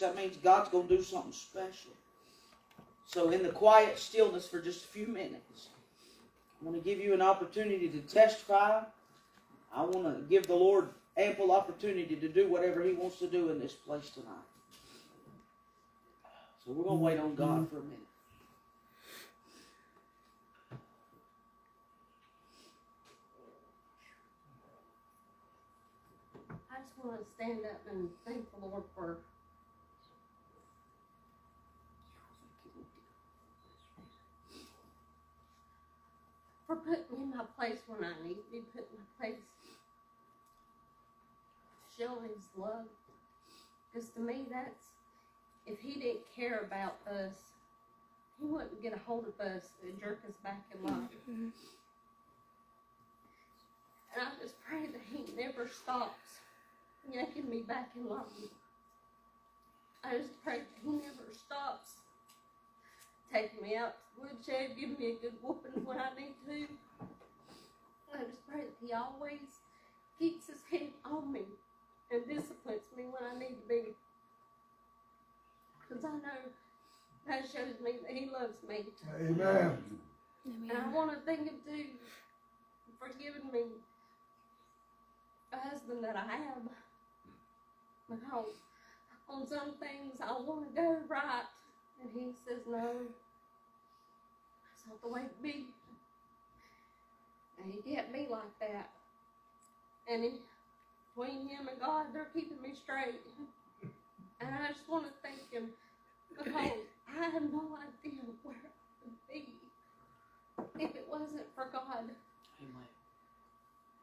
that means God's going to do something special. So, in the quiet stillness for just a few minutes, I want to give you an opportunity to testify. I want to give the Lord ample opportunity to do whatever He wants to do in this place tonight. So, we're going to wait on God for a minute. I just want to stand up and thank the Lord for for putting me in my place when I need to be put in my place. Showing His love, because to me that's if He didn't care about us, He wouldn't get a hold of us and jerk us back in line. And I just pray that He never stops yanking me back in line. I just pray that He never stops taking me out to the woodshed, giving me a good whooping when I need to. I just pray that He always keeps His hand on me and disciplines me when I need to be. Because I know that shows me that He loves me. Amen. And I want to thank Him too for giving me a husband that I have. Because on some things I want to go right, and he says no. That's not the way to be. And he kept me like that. And in between him and God, they're keeping me straight. And I just want to thank him because I have no idea where I would be if it wasn't for God Amen.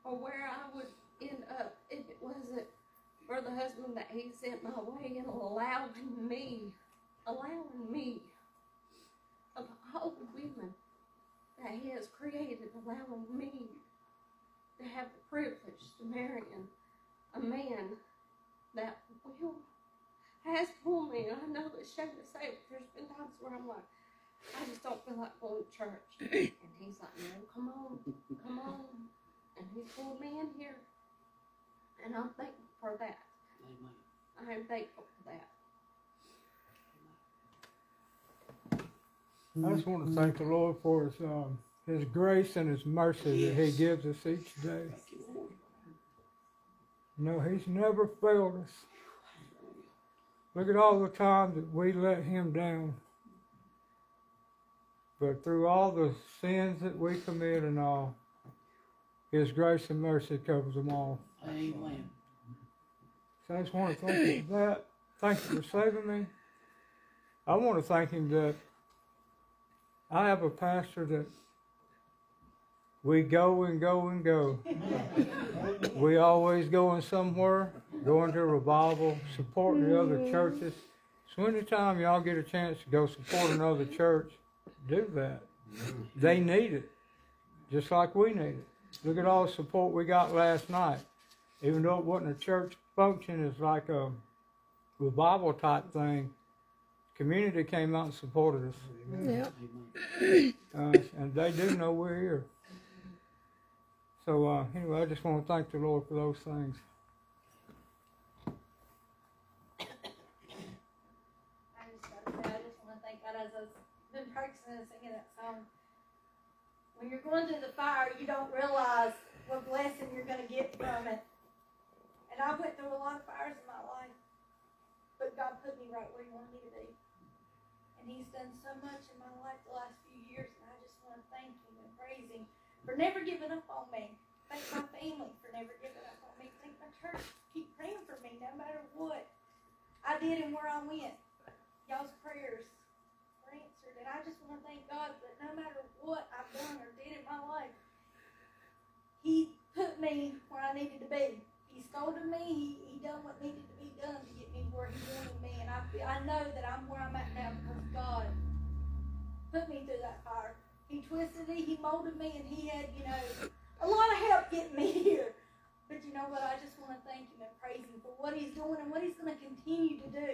or where I would end up if it wasn't for the husband that he sent my way and allowing me, allowing me, all the women that he has created, allowing me to have the privilege to marry a man that will has pulled me. And I know it's shame to say, but there's been times where I'm like, I just don't feel like going to church. And he's like, no, come on, come on. And he pulled me in here. And I'm thankful for that. Amen. I am thankful for that. I just want to thank the Lord for His um, His grace and His mercy that He gives us each day. You. Know, He's never failed us. Look at all the times that we let Him down. But through all the sins that we commit and all, His grace and mercy covers them all. Amen. So I just want to thank Him for that. Thank you for saving me. I want to thank Him that I have a pastor that we go and go and go. we always going somewhere, going to a revival, supporting the other mm-hmm. churches. So anytime y'all get a chance to go support another church, do that. They need it, just like we need it. Look at all the support we got last night. Even though it wasn't a church function, it's like a revival type thing. Community came out and supported us, Yeah. Uh, and they do know we're here. So uh, anyway, I just want to thank the Lord for those things. I just gotta say, I just wanna thank God as I've been practicing and singing that song. When you're going through the fire, you don't realize what blessing you're gonna get from it. And I went through a lot of fires in my life, but God put me right where He wanted me to be. And He's done so much in my life the last few years, and I just wanna thank Him and praise Him for never giving up on me. Thank my family for never giving up on me. Thank my church keep praying for me no matter what I did and where I went y'all's prayers were answered. And I just want to thank God that no matter what I've done or did in my life, He put me where I needed to be. He scolded me. He, he done what needed to be done to get me where He wanted me. And I, feel, I know that I'm where I'm at now because God put me through that fire. He twisted me, He molded me, and He had, you know, a lot of help getting me here. But you know what? I just want to thank Him and praise Him for what He's doing and what He's going to continue to do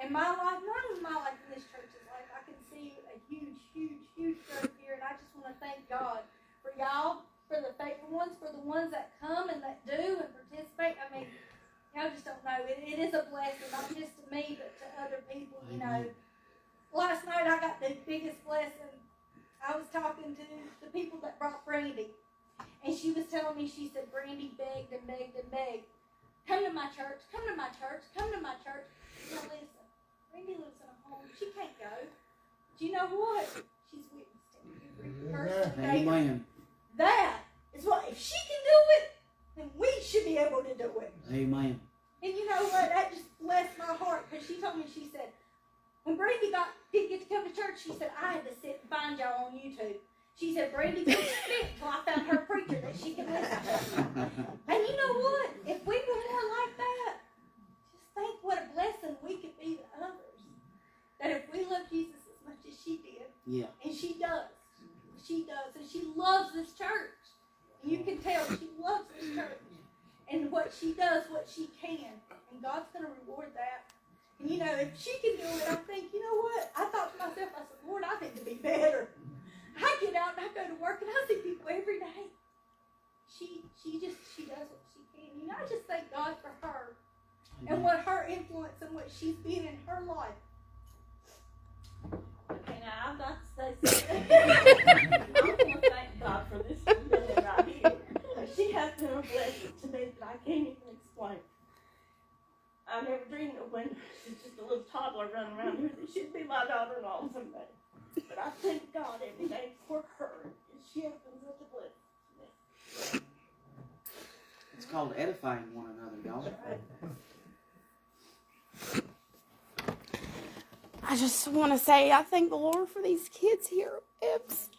in my life, not only my life, in this church's life, I can see a huge, huge, huge growth here, and I just want to thank God for y'all, for the faithful ones, for the ones that come and that do and participate. I mean, y'all just don't know. It, it is a blessing, not just to me, but know, last night I got the biggest blessing. I was talking to the people that brought Brandy, and she was telling me, she said, Brandy begged and begged and begged. Come to my church, come to my church, come to my church. Now listen, Brandy lives in a home. She can't go. Do you know what? She's witnessed it. Every person there. Amen. That is what, if she can do it, then we should be able to do it. Amen. And you know what? That just blessed my heart because she told me, she said, when Brandy got didn't get to come to church, she said, I had to sit and find y'all on YouTube. She said, Brandy couldn't speak till I found her preacher that she could listen to. And you know what? If we were more like that, just think what a blessing we could be to others. That if we love Jesus as much as she did, Yeah. and she does, she does, and she loves this church. And you can tell she loves this church. And what she does, what she can. And God's going to reward that. And you know, if she can do it, I think, you know what? I thought to myself, I said, Lord, I need to be better. I get out and I go to work and I see people every day. She she just she does what she can. You know, I just thank God for her and mm-hmm. what her influence and what she's been in her life. Okay, now I've got to say something. I want to thank God for this woman right here. She has been a blessing to me that I can't even explain. I never dreamed of when she's just a little toddler running around here that she'd be my daughter-in-law someday. But I thank God every day for her. and She has been such a blessing to me. It's called edifying one another, y'all. I just want to say I thank the Lord for these kids here. It's,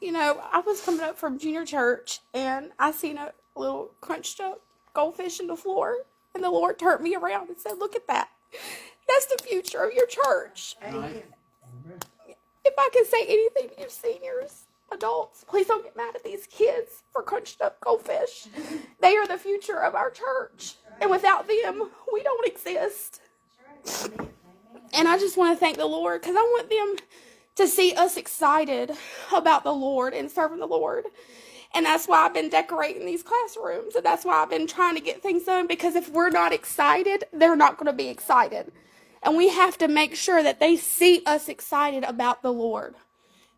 you know, I was coming up from junior church and I seen a little crunched up goldfish in the floor, and the Lord turned me around and said, "Look at that. That's the future of your church." Right? If I can say anything to you seniors, adults, please don't get mad at these kids for crunched up goldfish. They are the future of our church, and without them, we don't exist. And I just want to thank the Lord because I want them to see us excited about the Lord and serving the Lord. And that's why I've been decorating these classrooms. And that's why I've been trying to get things done because if we're not excited, they're not going to be excited. And we have to make sure that they see us excited about the Lord.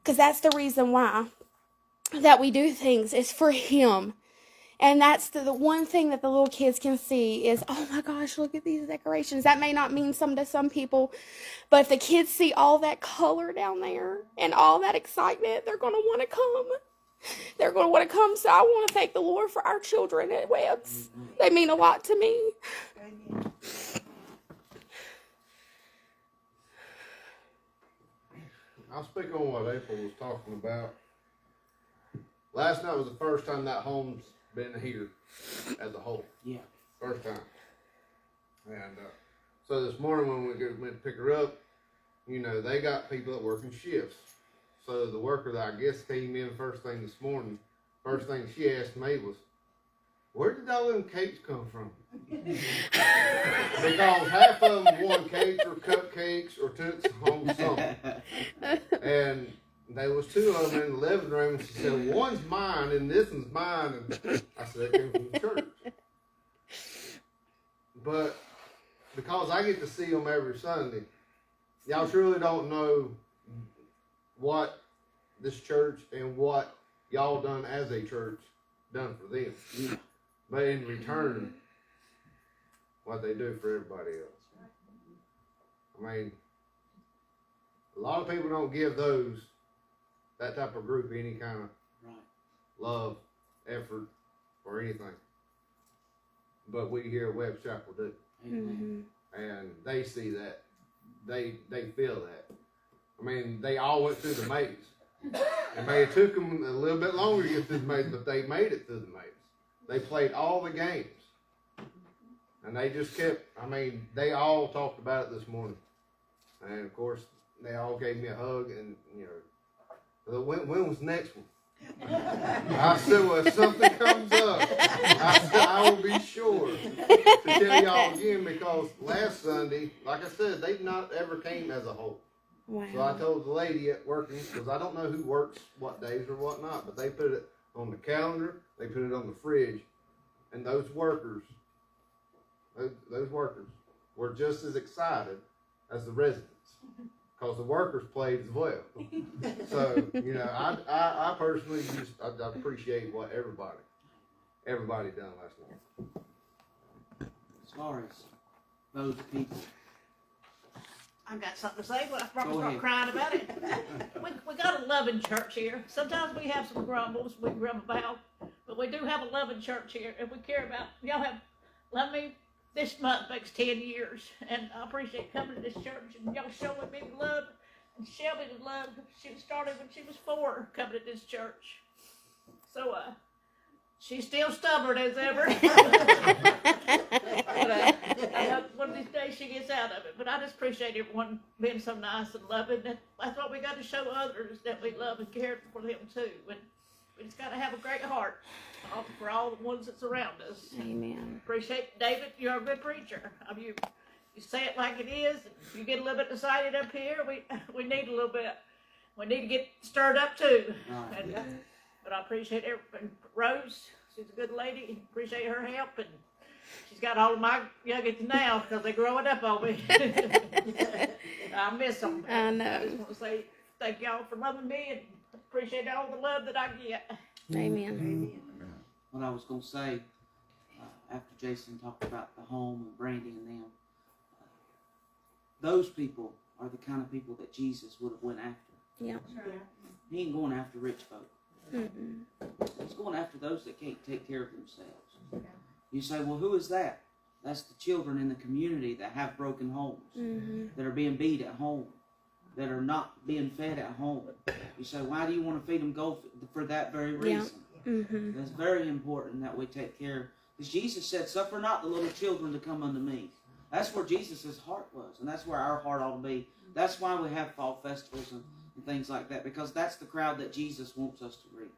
Because that's the reason why that we do things is for Him. And that's the, the one thing that the little kids can see is, oh my gosh, look at these decorations. That may not mean some to some people, but if the kids see all that color down there and all that excitement, they're going to want to come. They're going to want to come. So I want to thank the Lord for our children at Webbs. They mean a lot to me. I'll speak on what April was talking about. Last night was the first time that home's been here as a whole. Yeah. First time. And uh, so this morning when we went to pick her up, you know, they got people that work in shifts. So the worker that I guess came in first thing this morning, first thing she asked me was, where did all them cakes come from? because half of them won cakes or cupcakes or took home something. And there was two of them in the living room. And she said, "One's mine, and this one's mine." And I said, "That came from the church." But because I get to see them every Sunday, y'all truly don't know what this church and what y'all done as a church done for them. But in return, what they do for everybody else. I mean, a lot of people don't give those that type of group any kind of Right. love, effort, or anything. But we here at Webb Chapel do, Amen. Mm-hmm. and they see that, they they feel that. I mean, they all went through the maze. It may have took them a little bit longer to get through the maze, but they made it through the maze. They played all the games, and they just kept. I mean, they all talked about it this morning, and of course, they all gave me a hug, and you know, the- when when was the next one? I said, well, if something comes up, I said, I will be sure to tell y'all again because last Sunday, like I said, they not ever came as a whole. So I told the lady at working, because I don't know who works what days or whatnot, but they put it on the calendar, they put it on the fridge, and those workers, those, those workers were just as excited as the residents. Because the workers played as well. so you know, I, I, I personally just I, I appreciate what everybody everybody done last night. As far as those people, I've got something to say, but I probably Go start ahead. crying about it. we, we got a loving church here. Sometimes we have some grumbles we grumble about, but we do have a loving church here, and we care about. Y'all have loved me. This month makes ten years, and I appreciate coming to this church and y'all showing me love. And Shelby the love she started when she was four, coming to this church. So, uh, she's still stubborn as ever. But, uh, I hope one of these days she gets out of it. But I just appreciate everyone being so nice and loving. And that's what we got to show others that we love and care for them too. And we just got to have a great heart for all the ones that surround us. Amen. Appreciate David. You're a good preacher. I mean, you you say it like it is. You get a little bit excited up here. We we need a little bit. We need to get stirred up too. Right. And, uh, but I appreciate everything. Rose, she's a good lady. Appreciate her help, and she's got all of my youngins now because they're growing up on me. I miss them. I I know. just want to say thank y'all for loving me and appreciate all the love that I get. Amen. Amen. what I was gonna say uh, after Jason talked about the home and Brandy and them, uh, those people are the kind of people that Jesus would have went after. Yeah. Sure. He ain't going after rich folk. Mm-mm. He's going after those that can't take care of themselves. You say, well, who is that? That's the children in the community that have broken homes, Mm-hmm. that are being beat at home, that are not being fed at home. You say, why do you want to feed them gold for that very Yeah. reason? Mm-hmm. It's very important that we take care. Because Jesus said, Suffer not the little children to come unto me. That's where Jesus' heart was, and that's where our heart ought to be. That's why we have fall festivals and, and things like that, because that's the crowd that Jesus wants us to reach.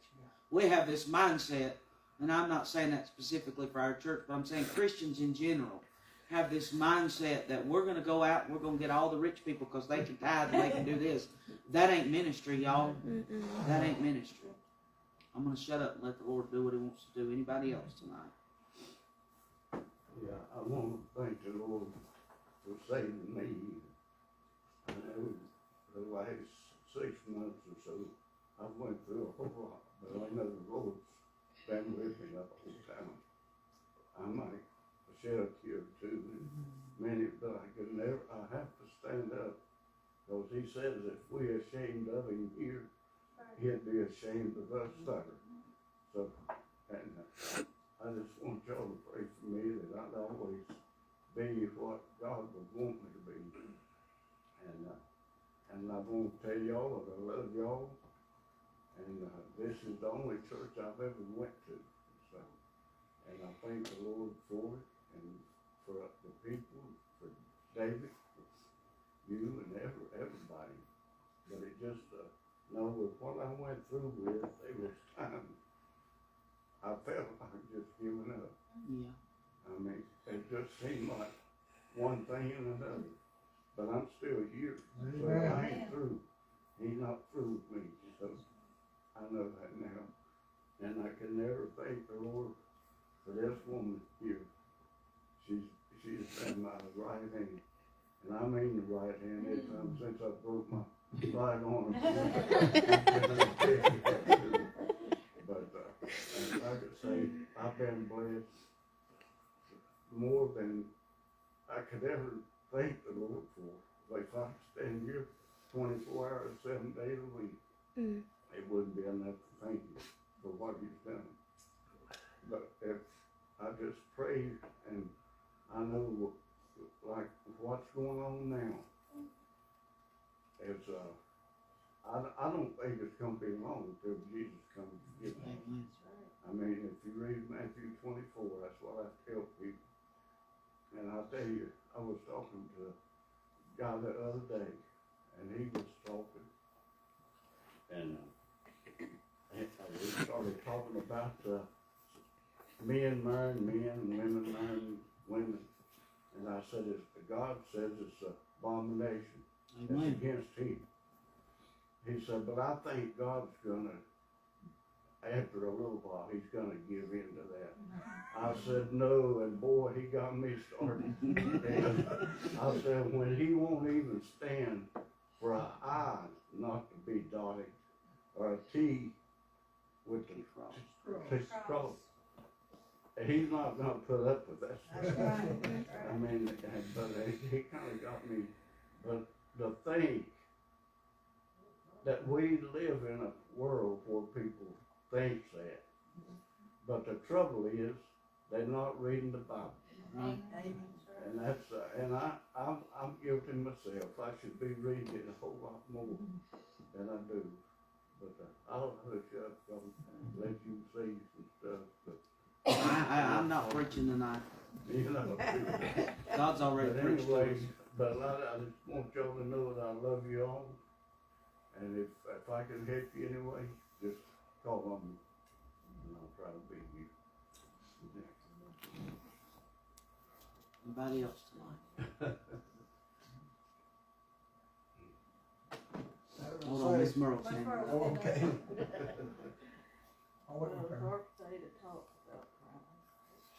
We have this mindset, and I'm not saying that specifically for our church, but I'm saying Christians in general have this mindset that we're going to go out and we're going to get all the rich people because they can tithe and they can do this. That ain't ministry, y'all. Mm-mm. That ain't ministry. I'm gonna shut up and let the Lord do what He wants to do. Anybody else tonight? Yeah, I want to thank the Lord for saving me. I know the last six months or so, I went through a whole lot, but I know the Lord's been with me the whole time. I might a tear or and many, but I could never, I have to stand up. Because he says if we ashamed of him here, he'd be ashamed of us there. So, and uh, I just want y'all to pray for me that I'd always be what God would want me to be. And, uh, and I want to tell y'all that I love y'all. And, uh, this is the only church I've ever went to, so. And I thank the Lord for it and for the people, for David, for you and every, everybody. But it just, uh, know with what I went through with, there was times I felt like just giving up. Yeah. I mean, it just seemed like one thing and another. But I'm still here. So I ain't through. He's not through with me. So I know that now. And I can never thank the Lord for this woman here. She's she's been my right hand. And I mean the right hand this time since I broke my right arm. But uh, I say, I've been blessed more than I could ever thank the Lord for. Like if I stand here twenty-four hours, seven days a week, Mm. it wouldn't be enough to thank you for what you've done. But if I just pray and I know like what's going on now, it's uh, I, I don't think it's gonna be long until Jesus comes to get me. Amen. I mean, if you read Matthew twenty-four, that's what I tell people. And I tell you, I was talking to a guy the other day, and he was talking, and, uh, we started talking about, uh, men marrying men, and women marrying women. And I said, God says it's an abomination. Amen. It's against him. He said, but I think God's going to, after a little while, he's going to give in to that. I said, no, and boy, he got me started. I said, when he won't even stand for an I not to be dotted or a T with the cross. Cross. cross not gonna put up with that. That's right, that's I mean, but it, it kinda got me, but to think that we live in a world where people think that. But the trouble is, they're not reading the Bible. And that's, uh, and I, I'm, I'm guilty myself. I should be reading it a whole lot more than I do. But uh, I'll hush up and let you see some stuff, but, I, I, I'm not preaching tonight. you know. God's already But preached. anyway, to us. but I, I just want y'all to know that I love you all. And if, if I can help you anyway, just call on me. And I'll try to be you. Anybody else tonight? Hold on, Miss Merle's Miss hand. Oh, okay. I'll wait Well, for to talk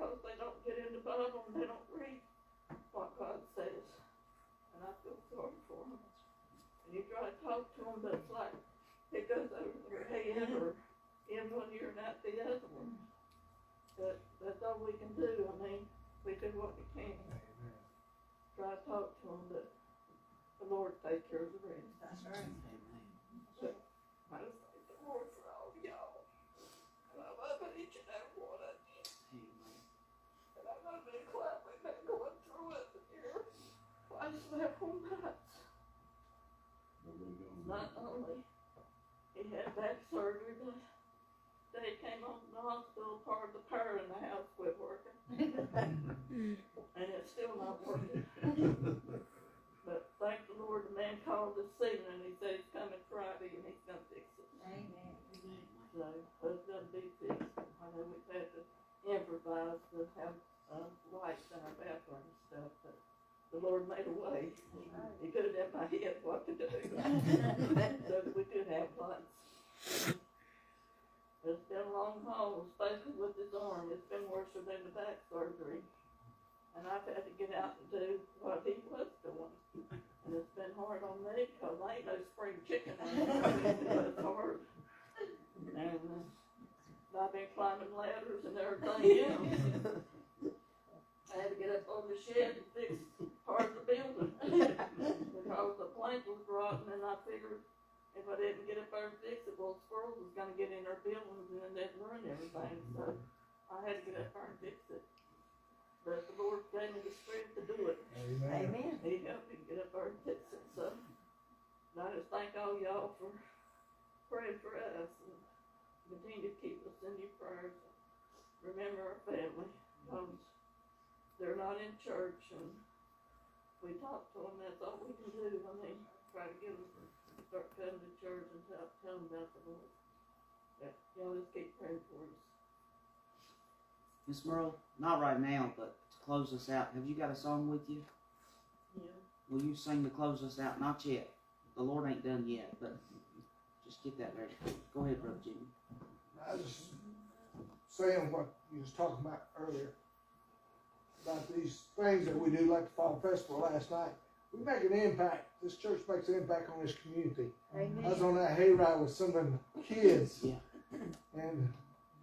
because they don't get in the Bible and they don't read what God says. And I feel sorry for them. And you try to talk to them, but it's like it goes over their head or in one ear and out the other one. But that's all we can do. I mean, we do what we can. Try to talk to them, but the Lord take care of the rest. That's right. Amen. I just thank the Lord for all of y'all. And I love each and every one of you. Amen. And I know me and Clyde, we've been going through it here. I just left one months. But we gonna- Not only he had back surgery, but they came home from the hospital, part of the power in the house quit working. and it's still not working. but thank the Lord, the man called this evening and he said he's coming Friday and he's gonna fix it. Amen. So it's gonna be fixed. I know we've had to improvise to have uh, lights in our bathroom and stuff, but the Lord made a way. He put it in my head what to do. so we could have lights. It's been a long haul, especially with his arm. It's been worse than the back surgery. And I've had to get out and do what he was doing. And it's been hard on me because I ain't no spring chicken. it's hard. And uh, I've been climbing ladders and everything else. I had to get up on the shed and fix part of the building because the plank was rotten and I figured if I didn't get up there and fix it, well, squirrels was gonna get in our buildings and then they'd ruin everything, so I had to get up there and fix it. But the Lord gave me the strength to do it. Amen. Amen. He helped me get up there and fix it, so. And I just thank all y'all for praying for us and continue to keep us in your prayers. Remember our family, because um, they're not in church and we talk to them, that's all we can do. I mean, try to get them, to start coming to church and tell, tell them about the Lord. But y'all just keep praying for us. Miss Merle, not right now, but to close us out, have you got a song with you? Yeah. Will you sing to close us out? Not yet. The Lord ain't done yet, but just get that ready. Go ahead, Brother Jimmy. I was saying what you was talking about earlier about these things that we do, like the fall festival last night. We make an impact. This church makes an impact on this community. I was on that hayride with some of them kids, Yeah. and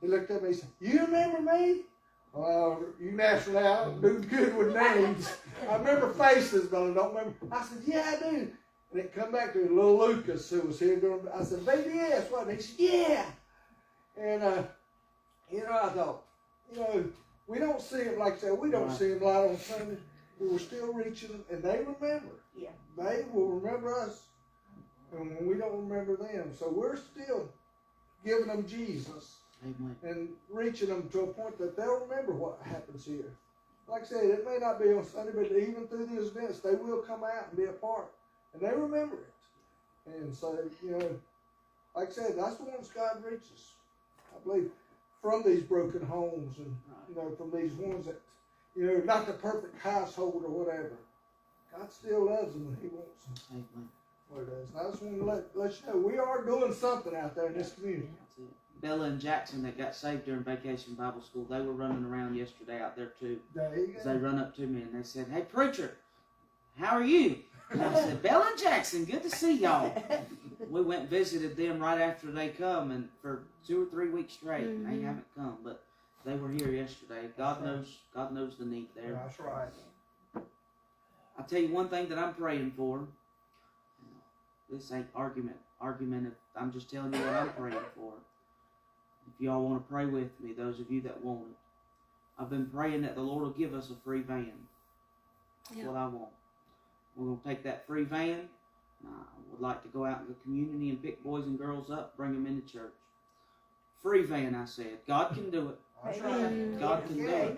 he looked at me and said, "You remember me?" Well, you naturally I don't good with names. I remember faces, but I don't remember. I said, "Yeah, I do." And it come back to me, little Lucas who was here doing. I said, "Baby, yes, what?" And he said, "Yeah." And uh, you know, I thought, you know, we don't see them like that. We don't Right. see them light on Sunday, but we're still reaching them, and they remember. Yeah. They will remember us, and when we don't remember them, so we're still giving them Jesus Amen. and reaching them to a point that they'll remember what happens here. Like I said, it may not be on Sunday, but even through these events, they will come out and be a part, and they remember it. And so, you know, like I said, that's the ones God reaches. I believe from these broken homes and you know from these ones that you know not the perfect household or whatever. God still loves them and He wants them. Amen. What it is. And I just want to let, let you know we are doing something out there in this community. That's it. Bella and Jackson that got saved during vacation Bible school, they were running around yesterday out there too. There they run up to me and they said, Hey preacher, how are you? And I said, Bella and Jackson, good to see y'all. We went and visited them right after they come and for two or three weeks straight. and They Mhm. haven't come, but they were here yesterday. God knows God knows the need there. That's right. I'll tell you one thing that I'm praying for. This ain't argument, argument. I'm just telling you what I'm praying for. If y'all want to pray with me, those of you that want it, I've been praying that the Lord will give us a free van. That's Yeah. what I want. We're gonna take that free van. And I would like to go out in the community and pick boys and girls up, bring them into church. Free van, I said. God can do it. That's Amen. right. God can do it.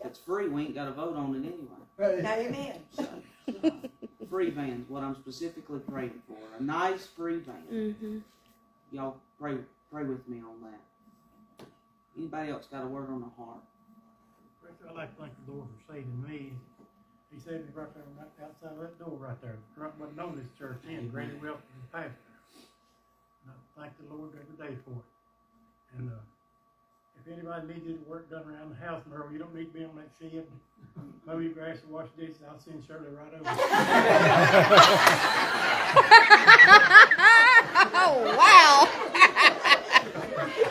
If it's free, we ain't got to vote on it anyway. Amen. So, free van's what I'm specifically praying for. A nice free van. Mm-hmm. Y'all pray pray with me on that. Anybody else got a word on the heart? I'd like to thank the Lord for saving me. He right there, right outside of that door right there. Right, wasn't on this church in, Granny Welton, the pastor. And I thank the Lord every day for it. And, uh, if anybody needs any work done around the house, Merle, you don't need to be on that shed. Mow your grass or wash dishes, I'll send Shirley right over. oh wow!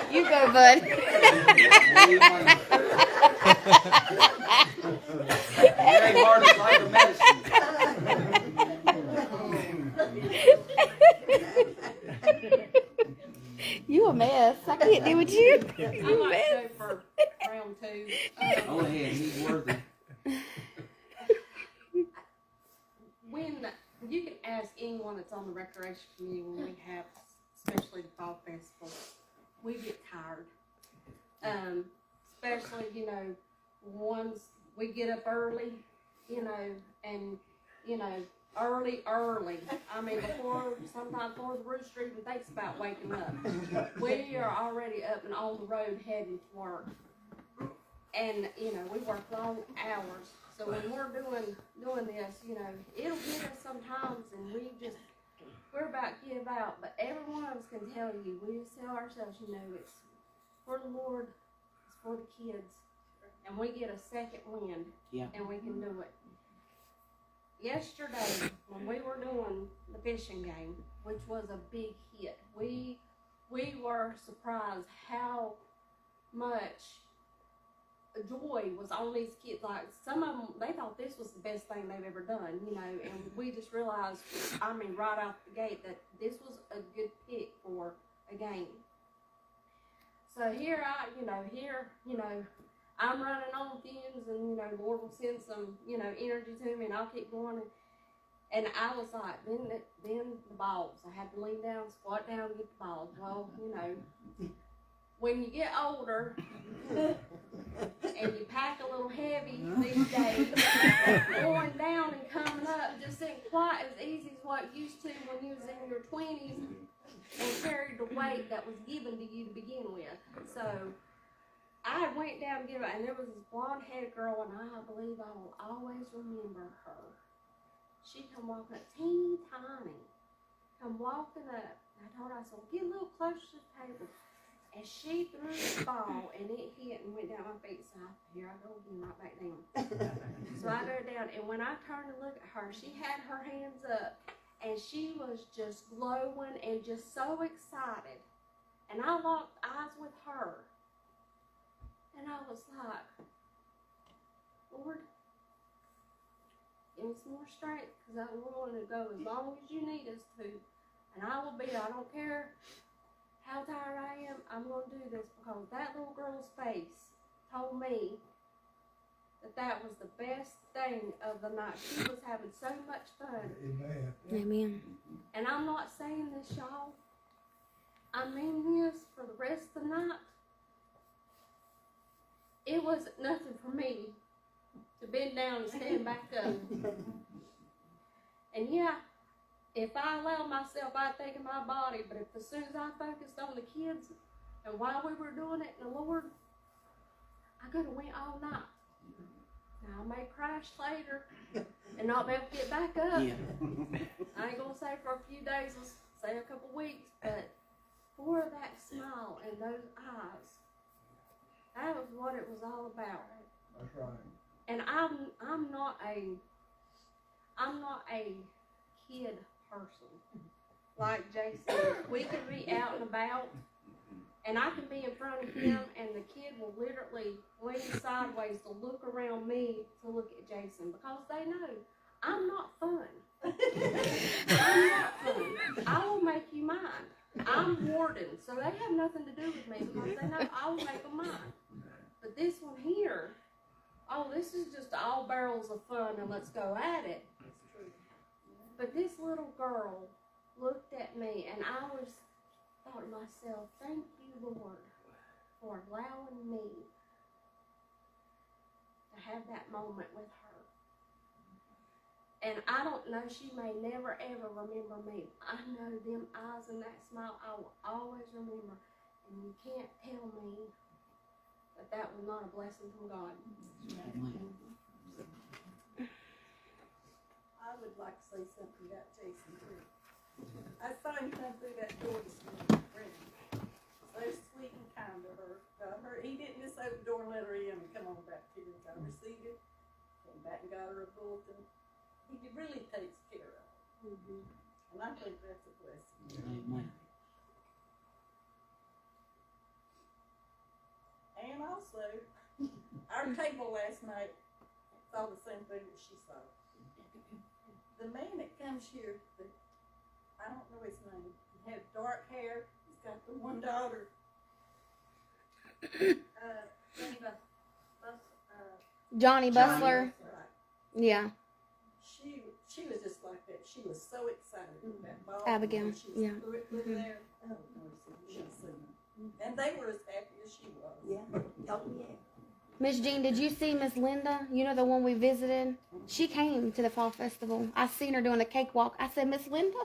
you go, bud. Very hard is like a medicine. you a mess. I can't deal with you. I You a might go mess. for round two. Go ahead, he's worthy. when you can ask anyone that's on the recreation committee when we have, especially the fall festival, we get tired. Um, especially you know, ones we get up early, you know, and you know, early, early. I mean, before sometimes before the rooster even thinks about waking up, we are already up and on the road heading to work. And you know, we work long hours. So when we're doing doing this, you know, it'll get us sometimes, and we just we're about to give out. But every one of us can tell you, we just tell ourselves, you know, it's for the Lord, it's for the kids, and we get a second wind, Yeah. and we can do it. Yesterday, when we were doing the fishing game, which was a big hit, we we were surprised how much joy was on these kids. Like some of them, they thought this was the best thing they've ever done, you know. And we just realized, I mean, right out the gate, that this was a good pick for a game. So here I, you know, here, you know, I'm running on fumes, and you know, the Lord will send some, you know, energy to me, and I'll keep going. And, and I was like, then, the, then the balls. I had to lean down, squat down, get the balls. Well, you know, when you get older, and you pack a little heavy these days, going down and coming up just isn't quite as easy as what used to when you was in your twenties and carried the weight that was given to you to begin with. So I went down to give it, and there was this blonde headed girl, and I believe I will always remember her. She come walking up, teeny tiny, come walking up. I told her, I said, well, get a little closer to the table. And she threw the ball, and it hit and went down my feet. So I, here I go again, right back down. so I go down, and when I turned to look at her, she had her hands up, and she was just glowing and just so excited. And I locked eyes with her, and I was like, Lord, give me some more strength, because I'm willing to go as long as you need us to. And I will be, I don't care how tired I am, I'm gonna do this because that little girl's face told me that that was the best thing of the night. She was having so much fun. Amen. Amen. And I'm not saying this, y'all. I mean this for the rest of the night. It wasn't nothing for me to bend down and stand back up. And yeah, if I allowed myself, I'd think of my body. But if as soon as I focused on the kids and while we were doing it, and the Lord, I could have went all night. Now I may crash later and not be able to get back up. Yeah. I ain't gonna say for a few days, let's say a couple weeks, but for that smile and those eyes, that was what it was all about. That's right. And I'm I'm not a I'm not a kid person like Jason. We can be out and about, and I can be in front of him, and the kid will literally lean sideways to look around me to look at Jason because they know I'm not fun. I'm not fun. I will make you mine. I'm warden, so they have nothing to do with me because they know I will make them mine. But this one here, oh, this is just all barrels of fun and let's go at it. But this little girl looked at me and I was thought to myself, thank you, Lord, for allowing me to have that moment with her. And I don't know, she may never ever remember me. I know them eyes and that smile I will always remember. And you can't tell me that that was not a blessing from God. I would like to say something about Jason too. I saw him come through that door this morning, Brendan. So sweet and kind to her. Got her, he didn't just open the door and let her in and come on back here. I received it, came back and got her a bulletin. He really takes care of her. And I think that's a blessing. Amen. And also, our table last night saw the same thing that she saw. The man that comes here, the, I don't know his name, he had dark hair, he's got the one daughter. Uh, Jenny Bus, Bus, uh, Johnny Bustler. right. Yeah. She, she was just like that, she was so excited with that. Abigail, She was yeah. put, put there, oh, mercy, you should have seen her. And they were as happy as she was. Yeah. Oh, yeah. Miss Jean, did you see Miss Linda? You know the one we visited? She came to the fall festival. I seen her doing a cakewalk. I said, Miss Linda,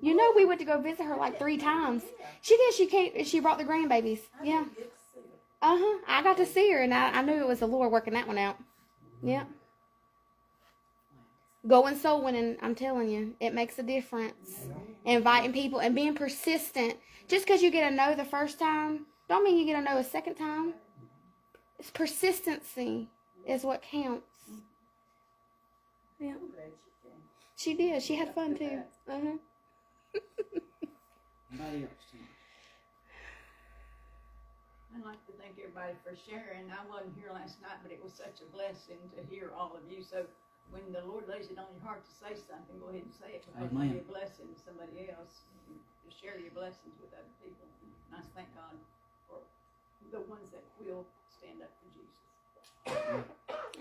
you know we went to go visit her like three times. She did. She came. She brought the grandbabies. I Yeah. didn't get to see her. Uh huh. I got to see her, and I, I knew it was the Lord working that one out. Yeah. Going soul winning, I'm telling you, it makes a difference. Inviting people and being persistent. Just because you get a no the first time, don't mean you get a no a second time. It's persistency is what counts. Yeah, I'm glad she came. she did. She had fun too. Uh huh. Anybody else? tonight? I'd like to thank everybody for sharing. I wasn't here last night, but it was such a blessing to hear all of you. So when the Lord lays it on your heart to say something, go ahead and say it because it'll be a blessing to somebody else. To share your blessings with other people. And I thank God for the ones that will stand up for Jesus.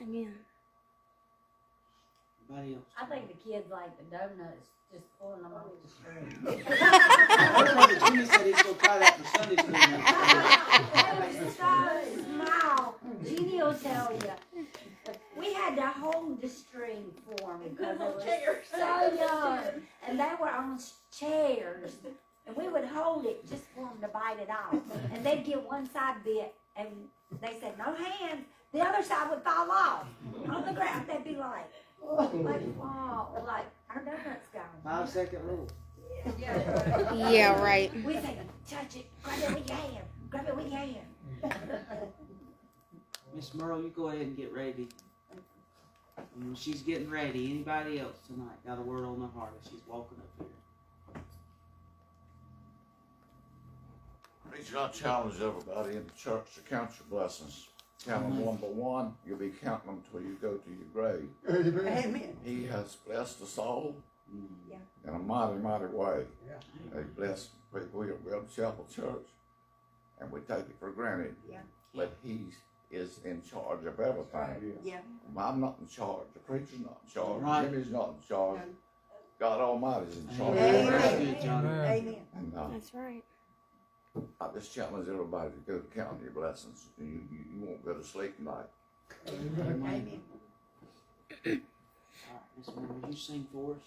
Amen. Anybody else? I think the kids like the donuts, just pulling them off the string. I Jimmy said he's gonna try that for Sunday school. So smile. Jeannie will tell you. We had to hold the string for them because it was so young. And they were on chairs. And we would hold it just for them to bite it off. And they'd get one side bit and they said, no hands. The other side would fall off on the ground. They'd be like, like, wow, like, our donut's gone. Five second rule. Yeah, right. We say, touch it, grab it with your hand, grab it with your hand. Miss Merle, you go ahead and get ready. And when she's getting ready, anybody else tonight got a word on their heart as she's walking up here? Preacher, I challenge everybody in the church to count your blessings. Count them one by one. You'll be counting them till you go to your grave. Amen. Amen. He has blessed us all. Yeah. in a mighty, mighty way. Yeah. They bless people here at Webb Chapel Church, and we take it for granted. Yeah. But he is in charge of everything. Yeah. I'm not in charge. The preacher's not in charge. Right. Jimmy's not in charge. God Almighty's in charge. Amen. Amen. That's good, Johnny. Amen. Amen. And uh, That's right. I just challenge everybody to go to count your blessings. You, you, you won't go to sleep tonight. Amen. All right, Miss Mary, will you sing for us?